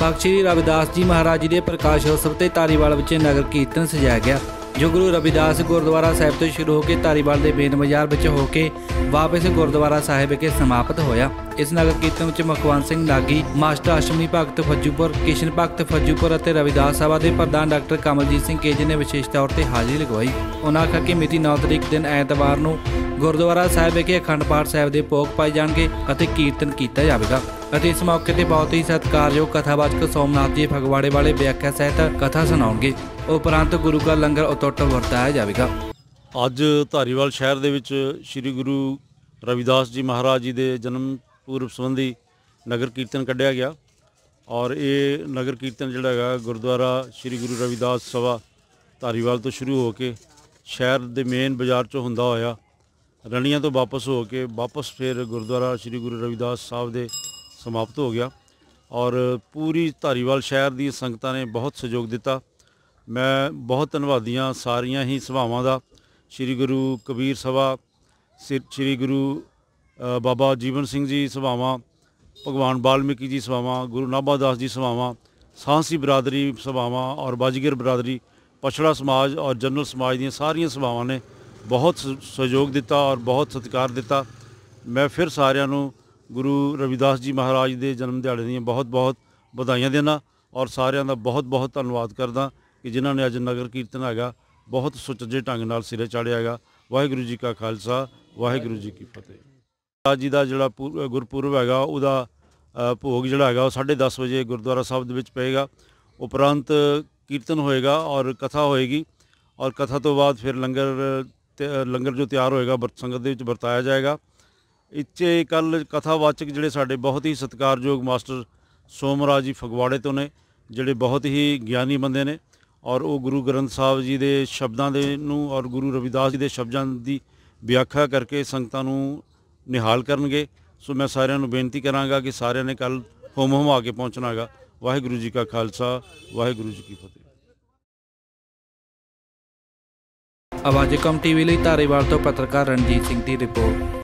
ਭਗਤ ਸ੍ਰੀ ਰਵਿਦਾਸ ਜੀ ਮਹਾਰਾਜ ਜੀ ਦੇ ਪ੍ਰਕਾਸ਼ ਉਤਸਵ ਤੇ ਧਾਰੀਵਾਲ ਵਿੱਚ ਨਗਰ ਕੀਰਤਨ ਸਜਾਇਆ ਗਿਆ ਜੋ ਗੁਰੂ ਰਵਿਦਾਸ ਗੁਰਦੁਆਰਾ ਸਾਹਿਬ ਤੋਂ ਸ਼ੁਰੂ ਹੋ ਕੇ ਧਾਰੀਵਾਲ ਦੇ ਮੇਨ ਬਾਜ਼ਾਰ ਵਿੱਚ ਹੋ ਕੇ ਵਾਪਸ ਗੁਰਦੁਆਰਾ ਸਾਹਿਬ ਵਿਖੇ ਸਮਾਪਤ ਹੋਇਆ ਇਸ ਨਗਰ ਕੀਰਤਨ ਵਿੱਚ ਮੁਖਵੰਤ ਸਿੰਘ ਨਾਗੀ ਮਾਸਟਰ ਅਸ਼ਮਨੀ ਭਗਤ ਫੱਜੂਪੁਰ ਕਿਸ਼ਨ ਭਗਤ ਫੱਜੂਪੁਰ ਅਤੇ ਰਵਿਦਾਸ ਸਭਾ ਦੇ ਪ੍ਰਧਾਨ ਡਾਕਟਰ ਕਮਲਜੀਤ ਸਿੰਘ ਕੇਜੇ ਨੇ ਵਿਸ਼ੇਸ਼ ਤੌਰ ਤੇ ਹਾਜ਼ਰੀ ਲਗਵਾਈ ਉਹਨਾਂ ਆਖਿਆ ਕਿ ਮਿਤੀ 9 ਤਰੀਕ ਦਿਨ ਐਤਵਾਰ ਨੂੰ ਗੁਰਦੁਆਰਾ ਸਾਹਿਬ ਵਿਖੇ ਅਖੰਡ ਪਾਠ ਸਾਹਿਬ ਦੇ ਭੋਗ ਪਾਏ ਜਾਣਗੇ ਅਤੇ ਕੀਰਤਨ ਕੀਤਾ ਜਾਵੇਗਾ। ਅਤੇ ਇਸ ਮੌਕੇ ਤੇ ਬਹੁਤ ਹੀ ਸਤਿਕਾਰਯੋਗ ਕਥਾਵਾਚਕ ਸੋਮਨਾਥ ਜੀ ਫਗਵਾੜੇ ਵਾਲੇ ਵਿਆਖਿਆ ਸਹਿਤ ਕਥਾ ਸੁਣਾਉਣਗੇ। ਉਪਰੰਤ ਗੁਰੂ ਕਾ ਲੰਗਰ ਅਟੁੱਟ ਵਰਤਾਇਆ ਜਾਵੇਗਾ। ਅੱਜ ਧਾਰੀਵਾਲ ਸ਼ਹਿਰ ਦੇ ਵਿੱਚ ਸ੍ਰੀ ਗੁਰੂ ਰਵਿਦਾਸ ਜੀ ਮਹਾਰਾਜ ਜੀ ਦੇ ਜਨਮ ਪੂਰਬ ਸੰਬੰਧੀ ਨਗਰ ਕੀਰਤਨ ਕੱਢਿਆ ਗਿਆ। ਔਰ ਇਹ ਨਗਰ ਕੀਰਤਨ ਜਿਹੜਾ ਹੈਗਾ, ਗੁਰਦੁਆਰਾ ਸ੍ਰੀ ਗੁਰੂ ਰਵਿਦਾਸ ਸਭਾ ਧਾਰੀਵਾਲ ਤੋਂ ਸ਼ੁਰੂ ਹੋ ਕੇ ਸ਼ਹਿਰ ਦੇ ਮੇਨ ਬਾਜ਼ਾਰ ਚੋਂ ਹੁੰਦਾ ਹੋਇਆ ਰਣੀਆਂ ਤੋਂ ਵਾਪਸ ਹੋ ਕੇ ਵਾਪਸ ਫਿਰ ਗੁਰਦੁਆਰਾ ਸ੍ਰੀ ਗੁਰੂ ਰਵਿਦਾਸ ਸਾਹਿਬ ਦੇ ਸਮਾਪਤ ਹੋ ਗਿਆ ਔਰ ਪੂਰੀ ਧਾਰੀਵਾਲ ਸ਼ਹਿਰ ਦੀ ਸੰਗਤਾਂ ਨੇ ਬਹੁਤ ਸਹਿਯੋਗ ਦਿੱਤਾ। ਮੈਂ ਬਹੁਤ ਧੰਨਵਾਦੀਆਂ ਸਾਰੀਆਂ ਹੀ ਸਭਾਵਾਂ ਦਾ, ਸ੍ਰੀ ਗੁਰੂ ਕਬੀਰ ਸਭਾ ਸਿ- ਸ੍ਰੀ ਗੁਰੂ ਬਾਬਾ ਜੀਵਨ ਸਿੰਘ ਜੀ ਸਭਾਵਾਂ, ਭਗਵਾਨ ਬਾਲਮੀਕੀ ਜੀ ਸਭਾਵਾਂ, ਗੁਰੂ ਨਾਭਾਦਾਸ ਜੀ ਸਭਾਵਾਂ, ਸਾਂਸੀ ਬਰਾਦਰੀ ਸਭਾਵਾਂ ਔਰ ਬਾਜੀਗਰ ਬਰਾਦਰੀ, ਪਛੜਾ ਸਮਾਜ ਔਰ ਜਨਰਲ ਸਮਾਜ ਦੀਆਂ ਸਾਰੀਆਂ ਸਭਾਵਾਂ ਨੇ ਬਹੁਤ ਸ- ਸਹਿਯੋਗ ਦਿੱਤਾ ਔਰ ਬਹੁਤ ਸਤਿਕਾਰ ਦਿੱਤਾ। ਮੈਂ ਫਿਰ ਸਾਰਿਆਂ ਨੂੰ ਗੁਰੂ ਰਵਿਦਾਸ ਜੀ ਮਹਾਰਾਜ ਦੇ ਜਨਮ ਦਿਹਾੜੇ ਦੀਆਂ ਬਹੁਤ ਬਹੁਤ ਵਧਾਈਆਂ ਦੇਣਾ ਔਰ ਸਾਰਿਆਂ ਦਾ ਬਹੁਤ ਬਹੁਤ ਧੰਨਵਾਦ ਕਰਦਾ ਕਿ ਜਿਨ੍ਹਾਂ ਨੇ ਅੱਜ ਨਗਰ ਕੀਰਤਨ ਹੈਗਾ, ਬਹੁਤ ਸੁਚੱਜੇ ਢੰਗ ਨਾਲ ਸਿਰੇ ਚਾੜਿਆ ਹੈਗਾ। ਵਾਹਿਗੁਰੂ ਜੀ ਕਾ ਖਾਲਸਾ, ਵਾਹਿਗੁਰੂ ਜੀ ਕੀ ਫਤਿਹ। ਅੱਜ ਜੀ ਦਾ ਜਿਹੜਾ ਪੁਰ- ਗੁਰਪੁਰਬ ਹੈਗਾ, ਉਹਦਾ ਭੋਗ ਜਿਹੜਾ ਹੈਗਾ, ਉਹ 10:30 ਵਜੇ ਗੁਰਦੁਆਰਾ ਸਾਹਿਬ ਦੇ ਵਿੱਚ ਪਏਗਾ। ਉਪਰੰਤ ਕੀਰਤਨ ਹੋਏਗਾ ਔਰ ਕਥਾ ਹੋਏਗੀ ਔਰ ਕਥਾ ਤੋਂ ਬਾਅਦ ਫਿਰ ਲੰਗਰ ਲੰਗਰ ਜੋ ਤਿਆਰ ਹੋਏਗਾ ਸੰਗਤ ਦੇ ਵਿੱਚ ਵਰਤਾਇਆ ਜਾਏਗਾ। ਇੱਥੇ ਕੱਲ ਕਥਾਵਾਚਕ ਜਿਹੜੇ ਸਾਡੇ ਬਹੁਤ ਹੀ ਸਤਿਕਾਰਯੋਗ ਮਾਸਟਰ ਸੋਮਰਾਜ ਜੀ ਫਗਵਾੜੇ ਤੋਂ ਨੇ, ਜਿਹੜੇ ਬਹੁਤ ਹੀ ਗਿਆਨੀ ਬੰਦੇ ਨੇ ਔਰ ਉਹ ਗੁਰੂ ਗ੍ਰੰਥ ਸਾਹਿਬ ਜੀ ਦੇ ਸ਼ਬਦਾਂ ਦੇ ਨੂੰ ਔਰ ਗੁਰੂ ਰਵਿਦਾਸ ਜੀ ਦੇ ਸ਼ਬਦਾਂ ਦੀ ਵਿਆਖਿਆ ਕਰਕੇ ਸੰਗਤਾਂ ਨੂੰ ਨਿਹਾਲ ਕਰਨਗੇ। ਸੋ ਮੈਂ ਸਾਰਿਆਂ ਨੂੰ ਬੇਨਤੀ ਕਰਾਂਗਾ ਕਿ ਸਾਰਿਆਂ ਨੇ ਕੱਲ ਹੁਮ ਆ ਕੇ ਪਹੁੰਚਣਾ ਹੈਗਾ। ਵਾਹਿਗੁਰੂ ਜੀ ਕਾ ਖਾਲਸਾ, ਵਾਹਿਗੁਰੂ ਜੀ ਕੀ ਫਤਿਹ। ਆਵਾਜ਼ ਕਮ ਟੀਵੀ ਲਈ ਧਾਰੀਵਾਲ ਤੋਂ ਪੱਤਰਕਾਰ ਰਣਜੀਤ ਸਿੰਘ ਦੀ ਰਿਪੋਰਟ।